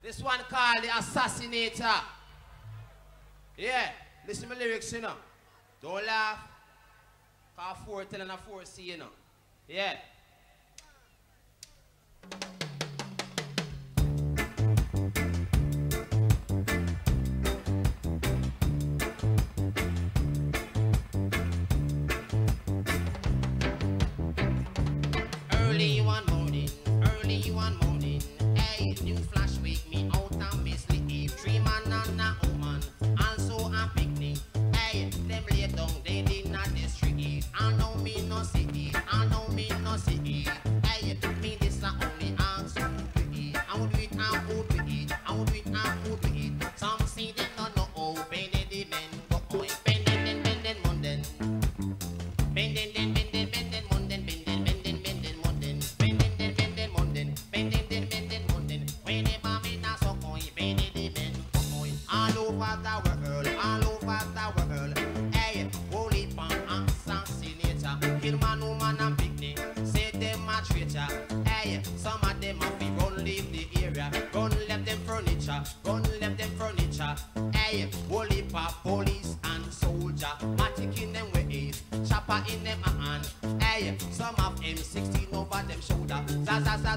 This one called The Assassinator. Yeah, listen to my lyrics, you know. Don't laugh. Cause four telling a four C, you know. Yeah. Early one morning, early one morning, hey, new all over the world. Hey, holy pan assassinator, kill man, woman and picnic. Say them a traitor. Hey, some of them a fi run leave the area, run left them furniture, run left them furniture. Hey, holy pa police and soldier, matic in them ways, chopper in them hand. Hey, some of them 16 over them shoulder. Za za za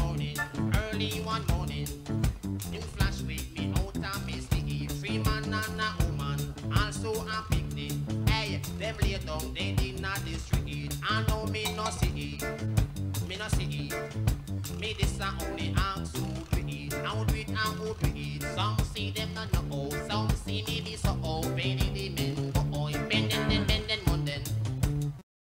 also a picnic. Hey, them lay down, did not the street. I know me no see it, me no see it. Me this a only